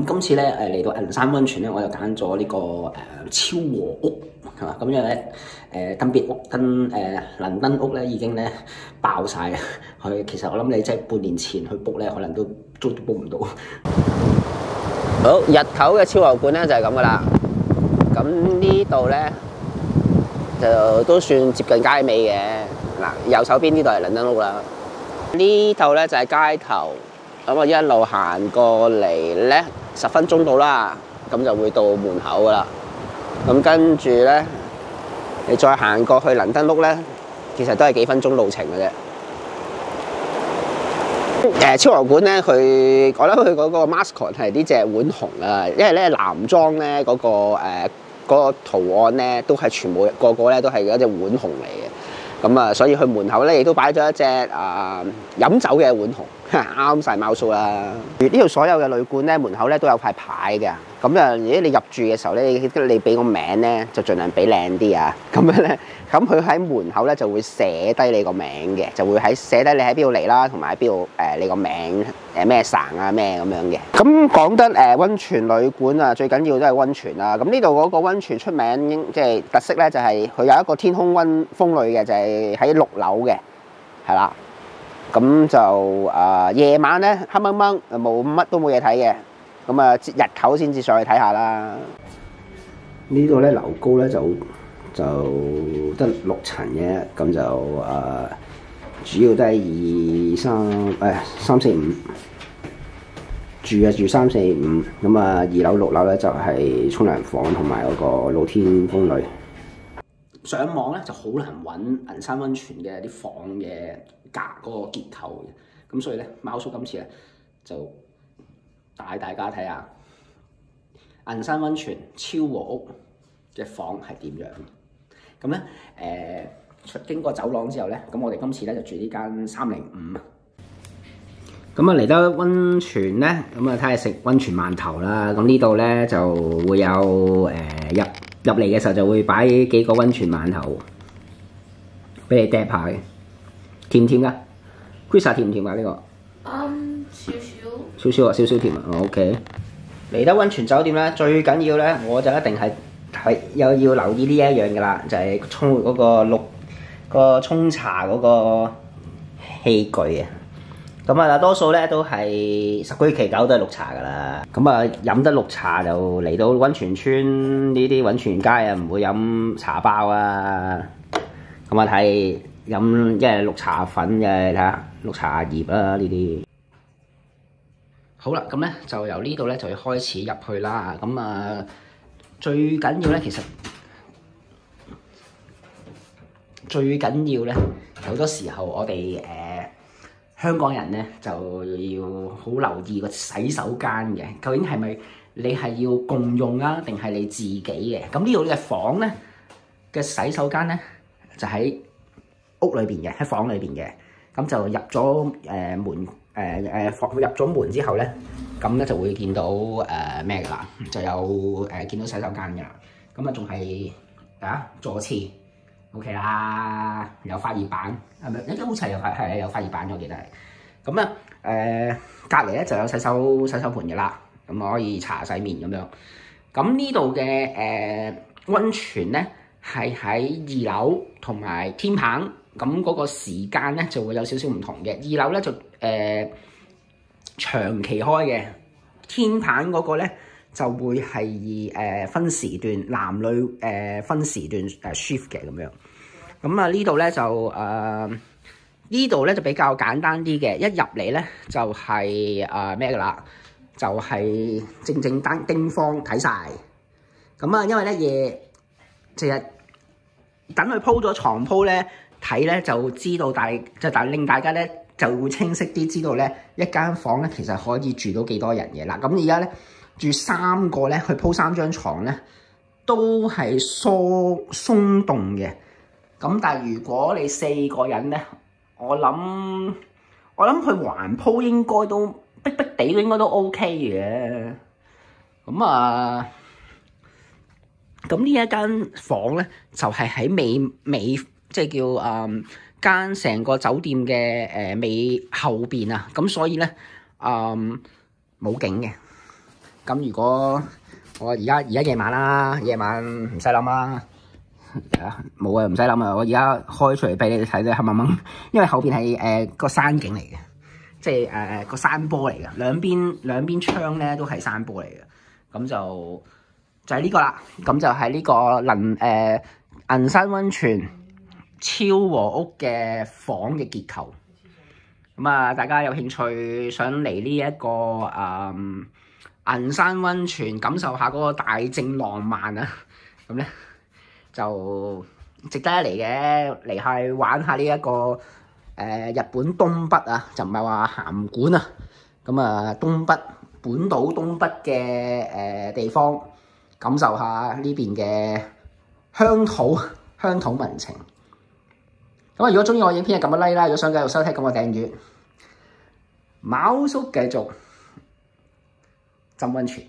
咁今次咧誒嚟到銀山溫泉咧，我就揀咗呢個誒、超和屋係嘛，咁因為咧誒登別屋登誒倫敦屋咧已經咧爆晒。佢其實我諗你即係半年前去 book 咧，可能都都 book 唔到。好，日頭嘅超和館咧就係咁噶啦。咁呢度咧就都算接近街尾嘅。嗱，右手邊呢度係倫敦屋啦。呢度咧就係街頭，咁我一路行過嚟咧，十分鐘到啦，咁就會到門口噶啦。咁跟住咧，你再行過去倫敦屋咧，其實都係幾分鐘路程嘅啫。誒超牛館咧，佢我覺得佢嗰個 mascot 係呢隻浣熊啊，因為咧男裝咧嗰個誒嗰個圖案咧都係全部個個咧都係一隻碗紅嚟嘅，咁啊，所以佢門口咧亦都擺咗一隻啊飲酒嘅碗紅，啱晒貓數啦。呢度所有嘅旅館咧門口咧都有塊牌嘅，咁啊，如果你入住嘅時候咧，你你俾個名咧就盡量俾靚啲啊，咁樣咧。咁佢喺門口咧就會寫低你個名嘅，就會喺寫低你喺邊度嚟啦，同埋喺邊度誒你個名誒咩省啊咩咁樣嘅。咁講得誒温泉旅館啊，最緊要都係温泉啦。咁呢度嗰個温泉出名即係特色咧，就係佢有一個天空温風呂嘅，就係喺六樓嘅，係啦。咁就誒夜晚咧黑掹掹，冇乜都冇嘢睇嘅。咁啊日頭先至上去睇下啦。呢度咧樓高咧就〜就得六層嘅，咁就誒、呃、主要都係二三誒、哎、三四五住啊住三四五，咁啊二樓六樓咧就係沖涼房同埋嗰個露天風呂。上網咧就好難揾銀山温泉嘅啲房嘅格嗰個結構嘅，咁所以咧貓叔今次咧就帶大家睇下銀山溫泉超和屋嘅房係點樣。咁咧，誒、出經過走廊之後咧，咁我哋今次咧就住呢間三零五啊。咁啊嚟得溫泉咧，咁啊睇下食溫泉饅頭啦。咁呢度咧就會有誒、入入嚟嘅時候就會擺幾個溫泉饅頭俾你嗒下嘅，甜唔甜噶？Chris 甜唔甜噶呢個？少少。少少啊，少少甜啊。OK。嚟得溫泉酒店咧，最緊要咧，我就一定係。係又要留意呢一樣嘅啦，就係沖嗰個綠、嗰個沖茶嗰個器具啊。咁啊，多數咧都係十居其九都係綠茶噶啦。咁啊，飲得綠茶就嚟到溫泉村呢啲溫泉街啊，唔會飲茶包啊。咁啊，睇飲即係綠茶粉嘅，睇下綠茶葉啦呢啲。好啦，咁咧就由呢度咧就要開始入去啦。咁啊〜最緊要咧，其實最緊要咧，好多時候我哋誒、香港人咧就要好留意個洗手間嘅，究竟係咪你係要共用啊，定係你自己嘅？咁呢度嘅房咧嘅洗手間咧就喺屋裏邊嘅，喺房裏邊嘅。咁就入咗誒、呃、門誒誒房入咗門之後咧。咁咧就會見到誒咩㗎啦，就有誒、呃、見到洗手間㗎啦。咁啊仲係啊坐廁，OK 啦，有發熱板，係咪？應該好齊有發係有發熱板，我記得係。咁啊誒隔離咧就有洗手洗手盆嘅啦，咁可以搽洗面咁樣。咁呢度嘅誒温泉咧係喺二樓同埋天棚，咁嗰個時間咧就會有少少唔同嘅。二樓咧就誒。呃長期開嘅天棚嗰個咧就會係誒、分時段男女誒、分時段誒 shift 嘅咁樣，咁啊呢度咧就誒、呢度咧就比較簡單啲嘅，一入嚟咧就係誒咩噶啦，就係、正正單丁方睇晒。咁啊因為咧夜即係等佢鋪咗床鋪咧睇咧就知道大就大令大家咧。就會清晰啲知道咧，一間房咧其實可以住到幾多人嘅啦。咁而家咧住三個咧，去鋪三張床咧，都係疏鬆動嘅。咁但係如果你四個人咧，我諗我諗佢橫鋪應該都逼逼地，應該都 OK 嘅。咁啊，咁呢一間房咧就係、喺尾尾，即係叫誒。間成個酒店嘅誒尾後邊啊，咁所以咧，嗯冇景嘅。咁如果我而家而家夜晚啦，夜晚唔使諗啦，冇啊唔使諗啊！我而家開出嚟俾你哋睇咧，黑掹掹，因為後邊係誒個山景嚟嘅，即係誒個山坡嚟嘅，兩邊兩邊窗咧都係山坡嚟嘅，咁就就係、呢個啦，咁就係呢個能誒銀山温泉超和屋嘅房嘅結構。咁啊，大家有興趣想嚟呢一個誒、嗯、銀山温泉感受下嗰個大正浪漫啊！咁咧就值得一嚟嘅，嚟係玩下呢、一個誒、日本東北啊，就唔係話鹹館啊。咁啊，東北本島東北嘅誒、地方，感受下呢邊嘅鄉土鄉土民情。咁啊，如果中意我影片，就撳個 like 啦。如果想继续收听，咁我订阅。猫叔继续浸温泉。